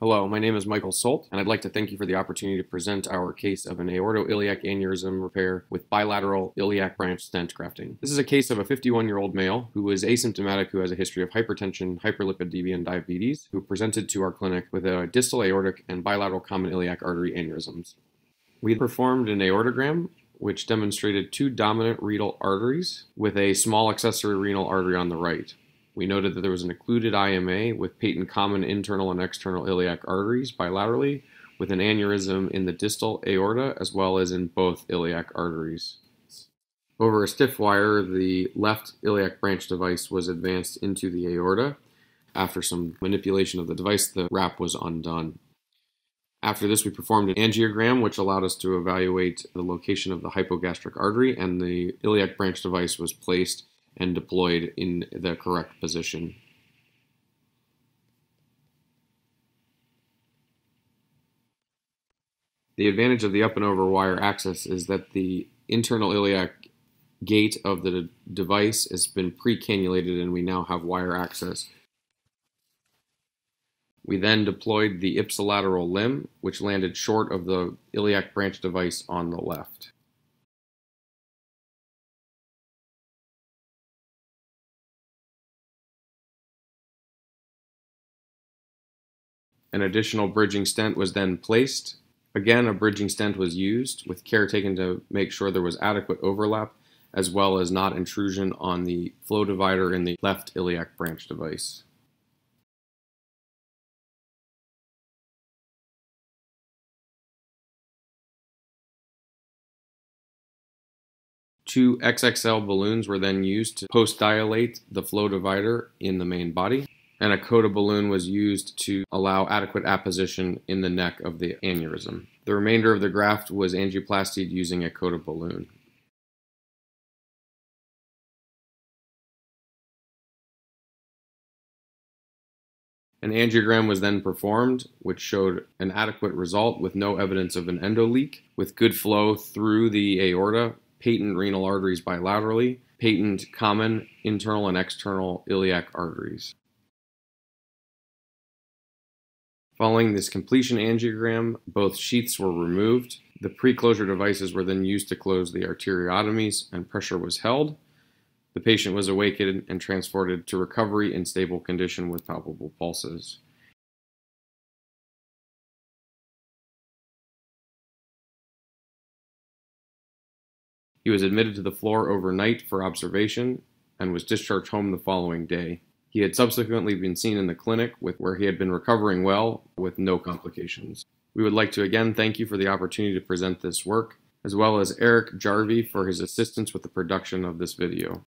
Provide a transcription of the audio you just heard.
Hello, my name is Michael Soult, and I'd like to thank you for the opportunity to present our case of an aortoiliac aneurysm repair with bilateral iliac branch stent grafting. This is a case of a 51-year-old male who is asymptomatic who has a history of hypertension, hyperlipidemia, and diabetes, who presented to our clinic with a distal aortic and bilateral common iliac artery aneurysms. We performed an aortogram which demonstrated two dominant renal arteries with a small accessory renal artery on the right. We noted that there was an occluded IMA with patent common internal and external iliac arteries bilaterally, with an aneurysm in the distal aorta as well as in both iliac arteries. Over a stiff wire, the left iliac branch device was advanced into the aorta. After some manipulation of the device, the wrap was undone. After this, we performed an angiogram, which allowed us to evaluate the location of the hypogastric artery, and the iliac branch device was placed and deployed in the correct position. The advantage of the up and over wire access is that the internal iliac gate of the device has been pre-cannulated and we now have wire access. We then deployed the ipsilateral limb, which landed short of the iliac branch device on the left. An additional bridging stent was then placed. Again, a bridging stent was used with care taken to make sure there was adequate overlap as well as not intrusion on the flow divider in the left iliac branch device. Two XXL balloons were then used to post-dilate the flow divider in the main body and a coda balloon was used to allow adequate apposition in the neck of the aneurysm. The remainder of the graft was angioplastied using a coda balloon. An angiogram was then performed, which showed an adequate result with no evidence of an endoleak, with good flow through the aorta, patent renal arteries bilaterally, patent common internal and external iliac arteries. Following this completion angiogram, both sheaths were removed. The pre-closure devices were then used to close the arteriotomies and pressure was held. The patient was awakened and transported to recovery in stable condition with palpable pulses. He was admitted to the floor overnight for observation and was discharged home the following day. He had subsequently been seen in the clinic with where he had been recovering well with no complications. We would like to again thank you for the opportunity to present this work, as well as Eric Jarvie for his assistance with the production of this video.